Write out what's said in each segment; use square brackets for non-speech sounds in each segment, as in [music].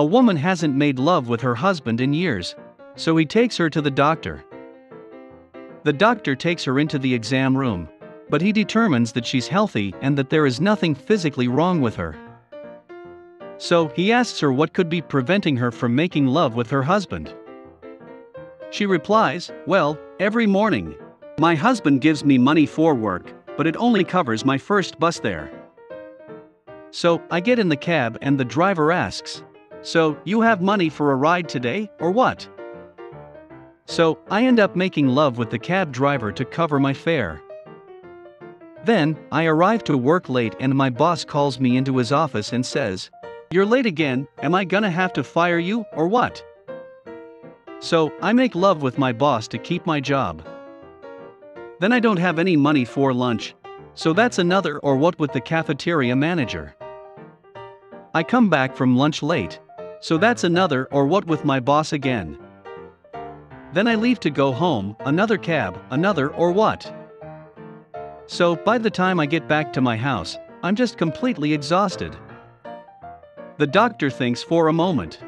A woman hasn't made love with her husband in years, so he takes her to the doctor. The doctor takes her into the exam room, but he determines that she's healthy and that there is nothing physically wrong with her. So, he asks her what could be preventing her from making love with her husband. She replies, Well, every morning. My husband gives me money for work, but it only covers my first bus there. So, I get in the cab and the driver asks, So, you have money for a ride today, or what? So, I end up making love with the cab driver to cover my fare. Then, I arrive to work late and my boss calls me into his office and says, You're late again, am I gonna have to fire you, or what? So, I make love with my boss to keep my job. Then I don't have any money for lunch. So that's another or what with the cafeteria manager. I come back from lunch late. So that's another or what with my boss again. Then I leave to go home, another cab, another or what. So by the time I get back to my house, I'm just completely exhausted. The doctor thinks for a moment.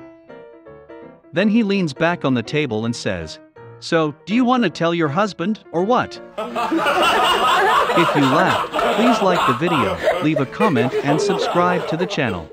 Then he leans back on the table and says, So, do you want to tell your husband, or what? [laughs] if you laughed, please like the video, leave a comment, and subscribe to the channel.